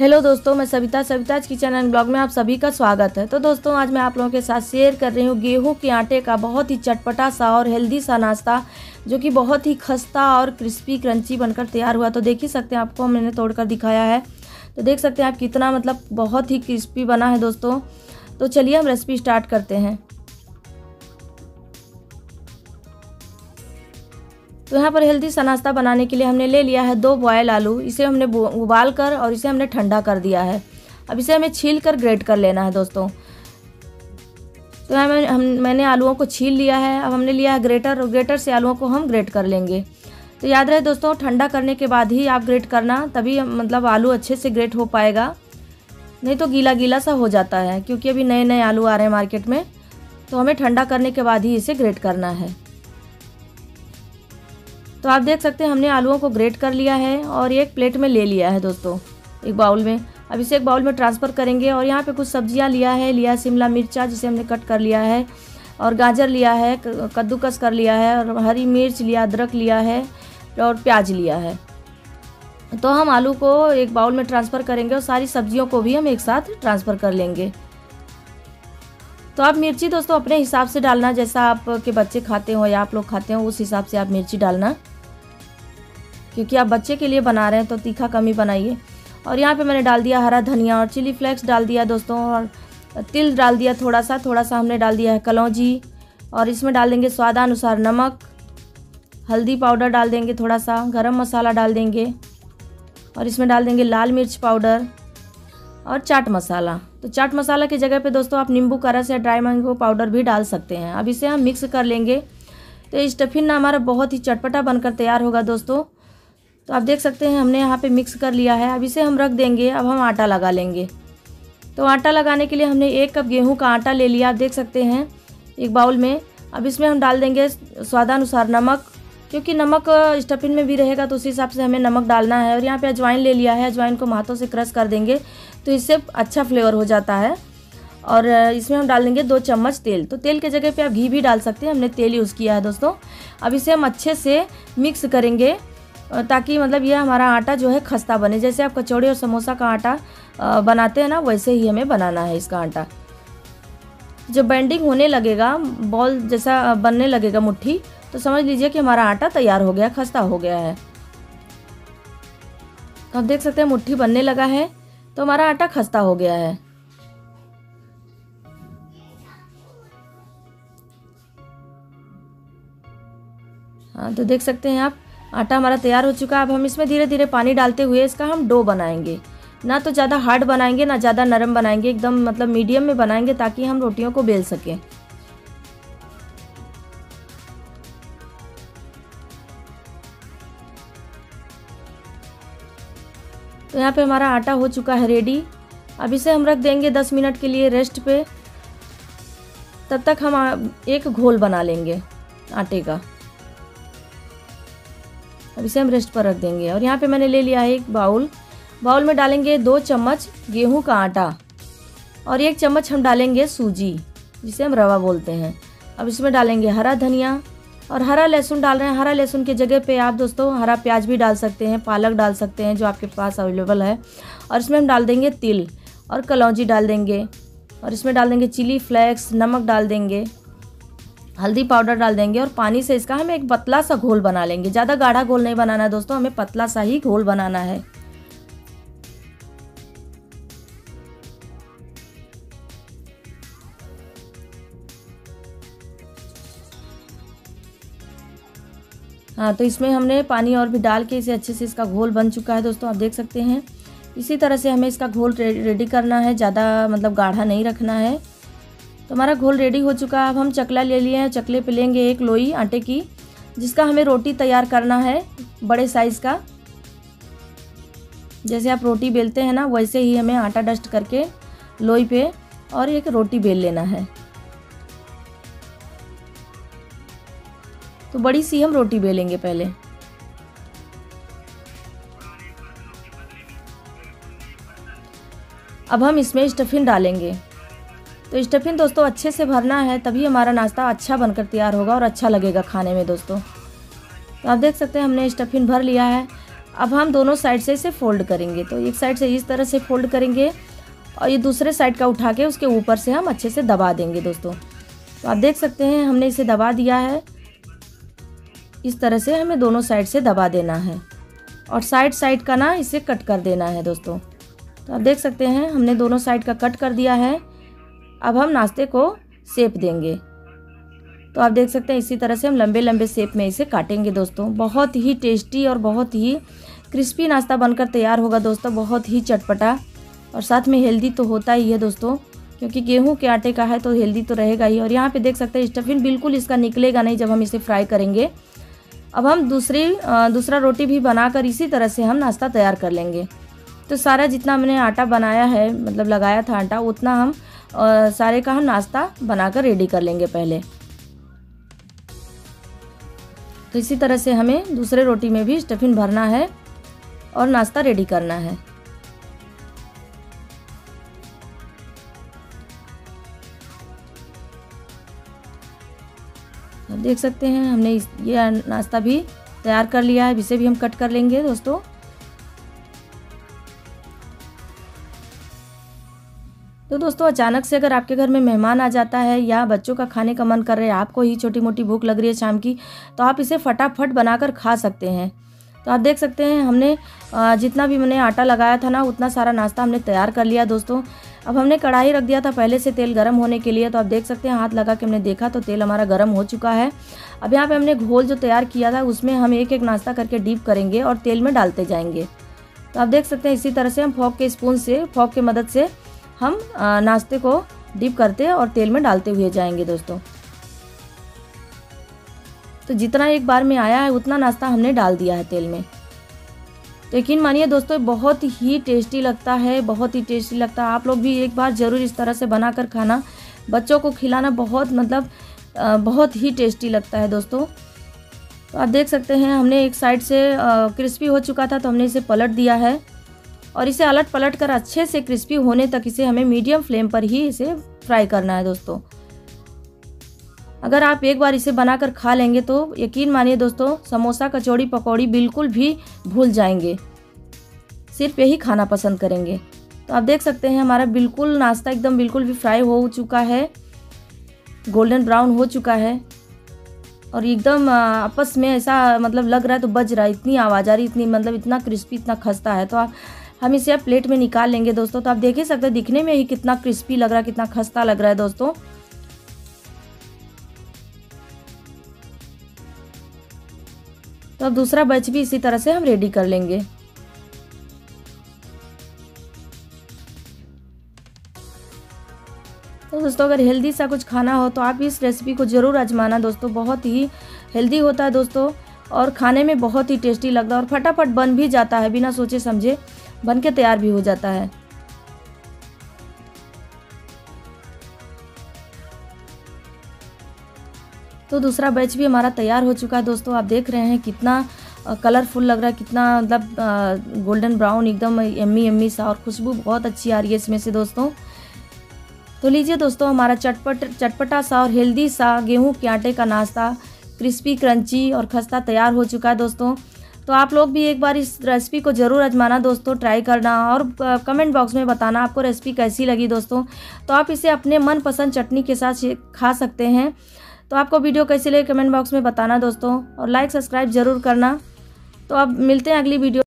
Hello दोस्तों, मैं Savita Savita's kitchen and blog में आप सभी का स्वागत है। तो दोस्तों, आज मैं आप लोगों के साथ शेयर कर रही हूँ गेहूँ के आटे का बहुत ही चटपटा सा और हेल्दी सा नाश्ता, जो कि बहुत ही खस्ता और क्रिस्पी, क्रंची बनकर तैयार हुआ। तो देख ही सकते हैं आपको, मैंने तोड़कर दिखाया है। तो देख सकते हैं आप कितना मतलब बहुत ही क्रिस्पी बना है दोस्तों। तो चलिए हम रेसिपी स्टार्ट करते हैं। तो यहाँ पर हेल्दी सा नाश्ता बनाने के लिए हमने ले लिया है दो बॉयल आलू। इसे हमने उबाल कर और इसे हमने ठंडा कर दिया है। अब इसे हमें छील कर ग्रेट कर लेना है दोस्तों। तो यहाँ मैं हम मैंने आलूओं को छील लिया है। अब हमने लिया है ग्रेटर और ग्रेटर से आलूओं को हम ग्रेट कर लेंगे। तो याद रहे दोस्तों, ठंडा करने के बाद ही आप ग्रेट करना, तभी मतलब आलू अच्छे से ग्रेट हो पाएगा। नहीं तो गीला गीला सा हो जाता है, क्योंकि अभी नए नए आलू आ रहे हैं मार्केट में। तो हमें ठंडा करने के बाद ही इसे ग्रेट करना है। तो आप देख सकते हैं, हमने आलूओं को ग्रेट कर लिया है और एक प्लेट में ले लिया है दोस्तों, एक बाउल में। अब इसे एक बाउल में ट्रांसफ़र करेंगे और यहाँ पे कुछ सब्ज़ियाँ लिया है, लिया शिमला मिर्चा जिसे हमने कट कर लिया है और गाजर लिया है कद्दूकस कर लिया है और हरी मिर्च लिया, अदरक लिया है और प्याज लिया है। तो हम आलू को एक बाउल में ट्रांसफ़र करेंगे और सारी सब्जियों को भी हम एक साथ ट्रांसफ़र कर लेंगे। तो आप मिर्ची दोस्तों अपने हिसाब से डालना, जैसा आपके बच्चे खाते हो या आप लोग खाते हो, उस हिसाब से आप मिर्ची डालना। क्योंकि आप बच्चे के लिए बना रहे हैं तो तीखा कम ही बनाइए। और यहाँ पे मैंने डाल दिया हरा धनिया और चिली फ्लेक्स डाल दिया दोस्तों, और तिल डाल दिया थोड़ा सा थोड़ा सा हमने डाल दिया है कलौजी, और इसमें डाल देंगे स्वादानुसार नमक, हल्दी पाउडर डाल देंगे थोड़ा सा गरम मसाला डाल देंगे, और इसमें डाल देंगे लाल मिर्च पाउडर और चाट मसाला। तो चाट मसाला की जगह पे दोस्तों आप नींबू का रस या ड्राई मैंगो पाउडर भी डाल सकते हैं। अब इसे हम मिक्स कर लेंगे। तो स्टफिन ना हमारा बहुत ही चटपटा बनकर तैयार होगा दोस्तों। तो आप देख सकते हैं, हमने यहाँ पे मिक्स कर लिया है। अब इसे हम रख देंगे, अब हम आटा लगा लेंगे। तो आटा लगाने के लिए हमने एक कप गेहूँ का आटा ले लिया, आप देख सकते हैं, एक बाउल में। अब इसमें हम डाल देंगे स्वादानुसार नमक, क्योंकि नमक स्टफिन में भी रहेगा तो उस हिसाब से हमें नमक डालना है। और यहाँ पे अजवाइन ले लिया है, अजवाइन को हाथों से क्रश कर देंगे तो इससे अच्छा फ्लेवर हो जाता है। और इसमें हम डाल देंगे दो चम्मच तेल। तो तेल के जगह पे आप घी भी डाल सकते हैं, हमने तेल यूज़ किया है दोस्तों। अब इसे हम अच्छे से मिक्स करेंगे। ताकि मतलब ये हमारा आटा जो है खस्ता बने। जैसे आप कचौड़ी और समोसा का आटा बनाते हैं ना, वैसे ही हमें बनाना है इसका आटा। जब बैंडिंग होने लगेगा बॉल जैसा बनने लगेगा मुट्ठी तो समझ लीजिए कि हमारा आटा तैयार हो गया, खस्ता हो गया है। तो आप देख सकते हैं, मुट्ठी बनने लगा है तो हमारा आटा खस्ता हो गया है। हाँ तो देख सकते हैं आप आटा हमारा तैयार हो चुका है। अब हम इसमें धीरे धीरे पानी डालते हुए इसका हम डो बनाएँगे। ना तो ज़्यादा हार्ड बनाएँगे, ना ज़्यादा नरम बनाएँगे, एकदम मतलब मीडियम में बनाएँगे ताकि हम रोटियों को बेल सकें। तो यहाँ पे हमारा आटा हो चुका है रेडी अब इसे हम रख देंगे दस मिनट के लिए रेस्ट पे। तब तक हम एक घोल बना लेंगे आटे का। अब इसे हम रेस्ट पर रख देंगे। और यहाँ पे मैंने ले लिया है एक बाउल। बाउल में डालेंगे दो चम्मच गेहूँ का आटा और एक चम्मच हम डालेंगे सूजी, जिसे हम रवा बोलते हैं। अब इसमें डालेंगे हरा धनिया और हरा लहसुन डाल रहे हैं। हरा लहसुन की जगह पे आप दोस्तों हरा प्याज भी डाल सकते हैं, पालक डाल सकते हैं जो आपके पास अवेलेबल है। और इसमें हम डाल देंगे तिल और कलौजी डाल देंगे। और इसमें डाल देंगे चिली फ्लेक्स, नमक डाल देंगे। हल्दी पाउडर डाल देंगे और पानी से इसका हम एक पतला सा घोल बना लेंगे। ज़्यादा गाढ़ा घोल नहीं बनाना है दोस्तों, हमें पतला सा ही घोल बनाना है। हाँ तो इसमें हमने पानी और भी डाल के इसे अच्छे से इसका घोल बन चुका है दोस्तों, आप देख सकते हैं। इसी तरह से हमें इसका घोल रेडी करना है, ज़्यादा मतलब गाढ़ा नहीं रखना है। तो हमारा घोल रेडी हो चुका है। अब हम चकला ले लिए हैं। चकले पे लेंगे एक लोई आटे की, जिसका हमें रोटी तैयार करना है बड़े साइज़ का। जैसे आप रोटी बेलते हैं ना, वैसे ही हमें आटा डस्ट करके लोई पे और एक रोटी बेल लेना है। तो बड़ी सी हम रोटी बेलेंगे पहले। अब हम इसमें स्टफिन डालेंगे। तो स्टफिन दोस्तों अच्छे से भरना है, तभी हमारा नाश्ता अच्छा बनकर तैयार होगा और अच्छा लगेगा खाने में दोस्तों। तो आप देख सकते हैं, हमने स्टफिन भर लिया है। अब हम दोनों साइड से इसे फोल्ड करेंगे। तो एक साइड से इस तरह से फोल्ड करेंगे और ये दूसरे साइड का उठा के उसके ऊपर से हम अच्छे से दबा देंगे दोस्तों। तो आप देख सकते हैं, हमने इसे दबा दिया है। इस तरह से हमें दोनों साइड से दबा देना है और साइड साइड का ना इसे कट कर देना है दोस्तों। तो आप देख सकते हैं, हमने दोनों साइड का कट कर दिया है। अब हम नाश्ते को सेप देंगे। तो आप देख सकते हैं, इसी तरह से हम लंबे लंबे सेप में इसे काटेंगे दोस्तों। बहुत ही टेस्टी और बहुत ही क्रिस्पी नाश्ता बनकर तैयार होगा दोस्तों। बहुत ही चटपटा और साथ में हेल्दी तो होता ही है दोस्तों, क्योंकि गेहूँ के आटे का है तो हेल्दी तो रहेगा ही। और यहाँ पे देख सकते हैं स्टफिन बिल्कुल इसका निकलेगा नहीं जब हम इसे फ्राई करेंगे। अब हम दूसरी दूसरा रोटी भी बनाकर इसी तरह से हम नाश्ता तैयार कर लेंगे। तो सारा जितना मैंने आटा बनाया है मतलब लगाया था आटा, उतना हम सारे का हम नाश्ता बनाकर रेडी कर लेंगे पहले। तो इसी तरह से हमें दूसरे रोटी में भी स्टफिन भरना है और नाश्ता रेडी करना है। देख सकते हैं, हमने ये नाश्ता भी तैयार कर लिया है इसे भी हम कट कर लेंगे दोस्तों। तो दोस्तों, अचानक से अगर आपके घर में मेहमान आ जाता है या बच्चों का खाने का मन कर रहा है, आपको ही छोटी मोटी भूख लग रही है शाम की तो आप इसे फटाफट बनाकर खा सकते हैं। तो आप देख सकते हैं, हमने जितना भी मैंने आटा लगाया था ना, उतना सारा नाश्ता हमने तैयार कर लिया दोस्तों। अब हमने कढ़ाई रख दिया था पहले से तेल गर्म होने के लिए तो आप देख सकते हैं, हाथ लगा के हमने देखा तो तेल हमारा गर्म हो चुका है। अब यहाँ पे हमने घोल जो तैयार किया था, उसमें हम एक एक नाश्ता करके डीप करेंगे और तेल में डालते जाएँगे। तो आप देख सकते हैं, इसी तरह से हम फॉक के स्पून से, फॉक की मदद से हम नाश्ते को डिप करते और तेल में डालते हुए जाएँगे दोस्तों। तो जितना एक बार में आया है, उतना नाश्ता हमने डाल दिया है तेल में। तो यकीन मानिए दोस्तों, बहुत ही टेस्टी लगता है, बहुत ही टेस्टी लगता है। आप लोग भी एक बार ज़रूर इस तरह से बना कर खाना। बच्चों को खिलाना बहुत मतलब बहुत ही टेस्टी लगता है दोस्तों। तो आप देख सकते हैं, हमने एक साइड से क्रिस्पी हो चुका था तो हमने इसे पलट दिया है। और इसे अलट पलट कर अच्छे से क्रिस्पी होने तक इसे हमें मीडियम फ्लेम पर ही इसे फ्राई करना है दोस्तों। अगर आप एक बार इसे बनाकर खा लेंगे तो यकीन मानिए दोस्तों, समोसा, कचौड़ी, पकौड़ी बिल्कुल भी भूल जाएँगे। सिर्फ़ यही खाना पसंद करेंगे। तो आप देख सकते हैं हमारा बिल्कुल नाश्ता एकदम बिल्कुल भी फ्राई हो चुका है। गोल्डन ब्राउन हो चुका है। और एकदम आपस में ऐसा मतलब लग रहा है तो बज रहा है। इतनी आवाज़ आ रही, इतनी मतलब इतना क्रिस्पी, इतना खस्ता है। तो आप हम इसे अब प्लेट में निकाल लेंगे दोस्तों। तो आप देख ही सकते हैं, दिखने में ही कितना क्रिस्पी लग रहा है, कितना खस्ता लग रहा है दोस्तों। तो अब दूसरा बैच भी इसी तरह से हम रेडी कर लेंगे। तो दोस्तों, अगर हेल्दी सा कुछ खाना हो तो आप इस रेसिपी को ज़रूर आजमाना दोस्तों। बहुत ही हेल्दी होता है दोस्तों और खाने में बहुत ही टेस्टी लगता है और फटाफट बन भी जाता है, बिना सोचे समझे। बन के तैयार भी हो जाता है। तो दूसरा बैच भी हमारा तैयार हो चुका है दोस्तों, आप देख रहे हैं कितना कलरफुल लग रहा है, कितना मतलब गोल्डन ब्राउन एकदम एम्मी एम्मी सा और खुशबू बहुत अच्छी आ रही है इसमें से दोस्तों। तो लीजिए दोस्तों, हमारा चटपट, चटपटा सा और हेल्दी सा गेहूँ, के आटे का नाश्ता क्रिस्पी क्रंची और खस्ता तैयार हो चुका है दोस्तों। तो आप लोग भी एक बार इस रेसिपी को ज़रूर आजमाना दोस्तों ट्राई करना और कमेंट बॉक्स में बताना आपको रेसिपी कैसी लगी दोस्तों। तो आप इसे अपने मनपसंद चटनी के साथ खा सकते हैं। तो आपको वीडियो कैसी लगी कमेंट बॉक्स में बताना दोस्तों और लाइक सब्सक्राइब ज़रूर करना। तो अब मिलते हैं अगली वीडियो